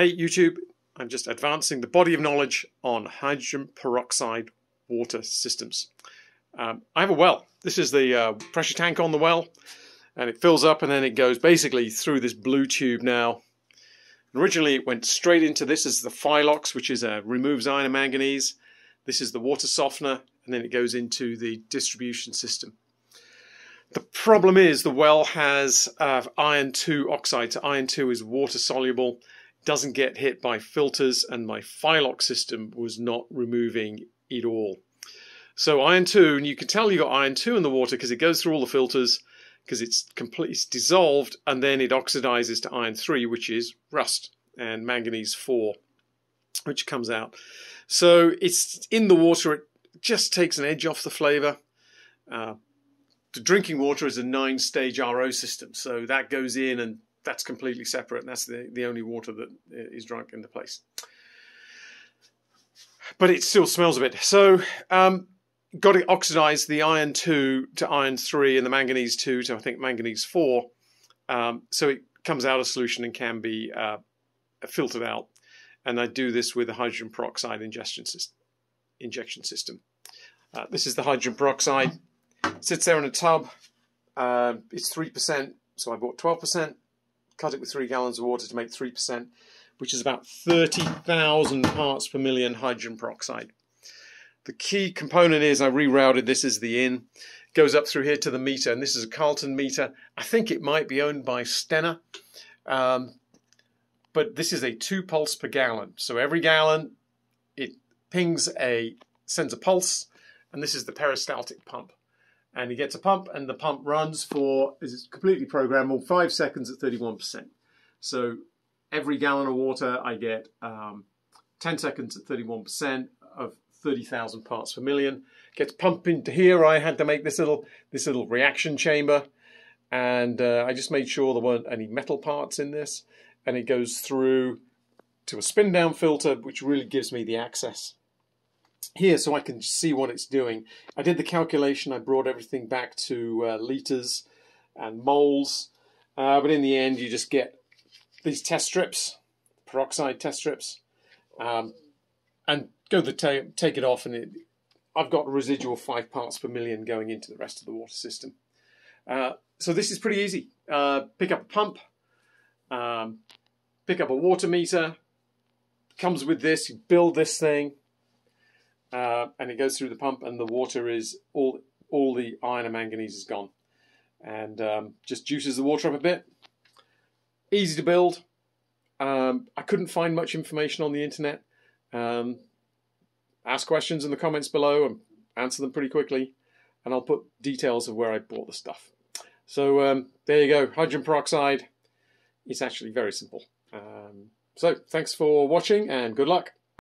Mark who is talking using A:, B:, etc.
A: Hey YouTube, I'm just advancing the body of knowledge on hydrogen peroxide water systems. Um, I have a well. This is the uh, pressure tank on the well, and it fills up and then it goes basically through this blue tube now. Originally, it went straight into this as the Filox, which is a removes iron and manganese. This is the water softener, and then it goes into the distribution system. The problem is the well has uh, iron 2 oxide, so iron 2 is water soluble doesn't get hit by filters and my Filox system was not removing it all. So iron 2, and you can tell you've got iron 2 in the water because it goes through all the filters because it's completely dissolved and then it oxidizes to iron 3 which is rust and manganese 4 which comes out. So it's in the water, it just takes an edge off the flavor. Uh, the drinking water is a nine stage RO system, so that goes in and that's completely separate, and that's the, the only water that is drunk in the place. But it still smells a bit. So, um, got to oxidize the iron 2 to iron 3 and the manganese 2 to, I think, manganese 4. Um, so it comes out of solution and can be uh, filtered out. And I do this with a hydrogen peroxide ingestion system. Injection system. Uh, this is the hydrogen peroxide. It sits there in a tub. Uh, it's 3%, so I bought 12% cut it with three gallons of water to make 3%, which is about 30,000 parts per million hydrogen peroxide. The key component is I rerouted this as the in, goes up through here to the meter, and this is a Carlon meter. I think it might be owned by Stenner, um, but this is a two pulse per gallon. So every gallon, it pings a, sends a pulse, and this is the peristaltic pump and he gets a pump and the pump runs for is completely programmable five seconds at 31% so every gallon of water i get um, 10 seconds at 31% of 30,000 parts per million gets pumped into here. I had to make this little this little reaction chamber and uh, i just made sure there weren't any metal parts in this and it goes through to a spin down filter which really gives me the access here so I can see what it's doing. I did the calculation, I brought everything back to uh, litres and moles, uh, but in the end you just get these test strips, peroxide test strips, um, and go the take it off and it, I've got residual 5 parts per million going into the rest of the water system. Uh, so this is pretty easy. Uh, pick up a pump, um, pick up a water meter, comes with this, you build this thing, uh, and it goes through the pump, and the water is all all the iron and manganese is gone, and um, just juices the water up a bit. Easy to build. Um, I couldn't find much information on the internet. Um, ask questions in the comments below and answer them pretty quickly, and I'll put details of where I bought the stuff. So um, there you go, hydrogen peroxide. It's actually very simple. Um, so thanks for watching and good luck.